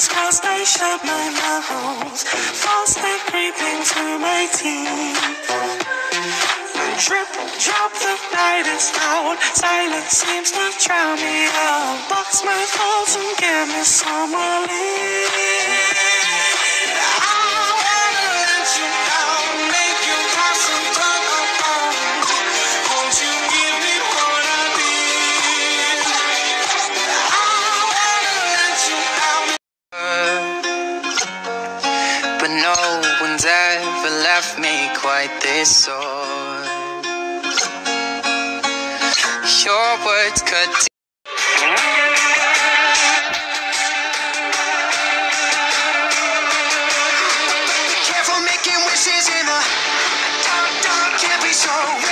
Friends, cause they shut my morals. Falsely creeping through my teeth trip, drop the night is out. Silence seems to drown me out. Box my thoughts and give me some relief. No one's ever left me quite this sore. Your words cut deep. Careful making wishes in the dark, dark. Can't be sure